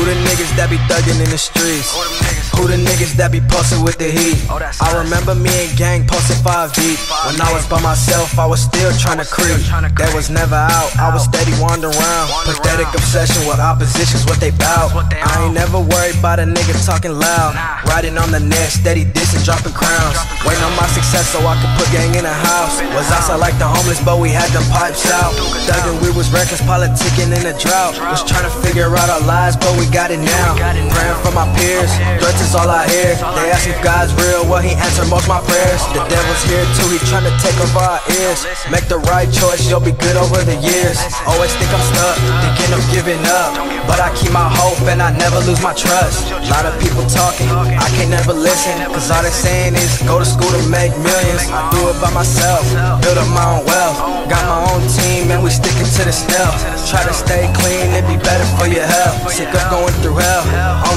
Who the niggas thuggin' in the streets? Who the niggas that be posted with the heat? I remember me and gang posted five deep. When I was by myself, I was still tryna creep. That was never out, I was steady wandering around. Pathetic obsession with opposition's what they bout. I ain't never worried about a nigga talking loud. Riding on the net, steady dissing, dropping crowns. Waiting on my success so I could put gang in a house. Was outside like the homeless, but we had them pipes out. Thuggin', we was reckless, politicking in the drought. Was trying to figure out our lives, but we got it now. Praying for my peers, threats is all I hear. They ask if God's real, well, he answered most my prayers. The devil's here too, he trying to take over our ears. Make the right choice, you'll be good over the years. Always think I'm stuck, thinking of giving up. But I keep my hope and I never lose my trust. A lot of people talking, I can't never listen. Cause all they saying is go to school to make millions. I do it by myself, build up my own wealth. Got my own team and we sticking to the stealth. Try to stay clean, it'd be better for your health. Sick of going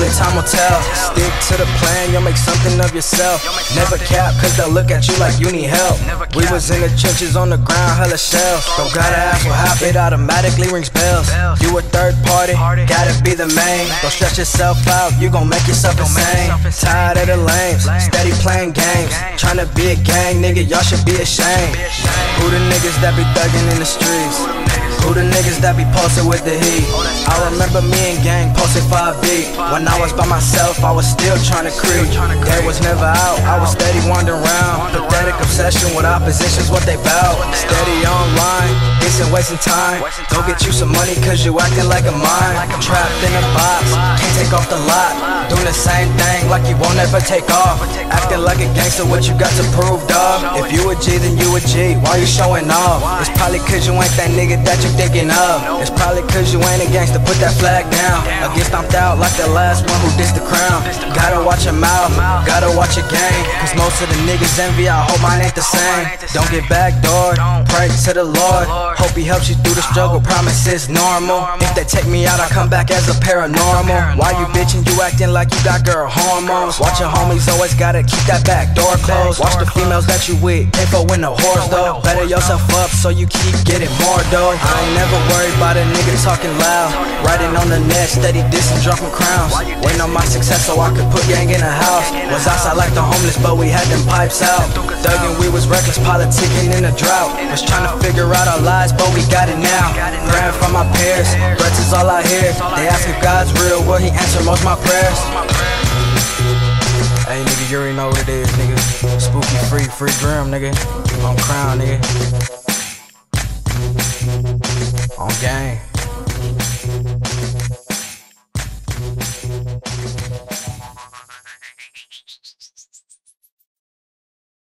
only time will tell. Stick to the plan, you'll make something of yourself. Never cap, cause they'll look at you like you need help. We was in the trenches on the ground, hella shells. Don't gotta ask what happened, it automatically rings bells. You a third party, gotta be the main. Don't stress yourself out, you gon' make yourself insane. Tired of the lames, steady playing games. Tryna be a gang, nigga, y'all should be ashamed. Who the niggas that be thuggin' in the streets? Who the niggas that be posted with the heat? I remember me and gang posted 5 deep. When I was by myself, I was still trying to creep. They was never out, I was steady wandering around. Obsession with opposition's what they bout. Steady online, isn't wasting time. Go get you some money cause you acting like a mine. Trapped in a box, can't take off the lot. Doing the same thing like you won't ever take off. Acting like a gangster, what you got to prove, dog? If you a G, then you a G. Why you showing off? It's probably cause you ain't that nigga that you thinking of. It's probably cause you ain't a gangster, put that flag down. I get stomped out like the last one who dissed the crown. Gotta watch your mouth, gotta watch your game. Cause most of the niggas envy, I hope mine ain't the same. Don't get backdoored, pray to the Lord. Hope he helps you through the struggle, promise it's normal. If they take me out, I come back as a paranormal. Why you bitching, you acting like you got girl hormones? Watch your homies, always gotta keep that back door closed. Watch the females that you with, for with no whores though. Better yourself up so you keep getting more though. I ain't never worried about a nigga talking loud. Riding on the net, steady dissing, dropping crowns. Waiting on my success so I could put gang in a house. Was outside like the homeless, but we had them pipes out. We was reckless, politicking in a drought. Was trying to figure out our lives, but we got it now. Praying for my peers, threats is all I hear. They ask if God's real, will he answer most my prayers? Hey nigga, you already know what it is, nigga. Spooky free, free grim, nigga. On crown, nigga. On gang.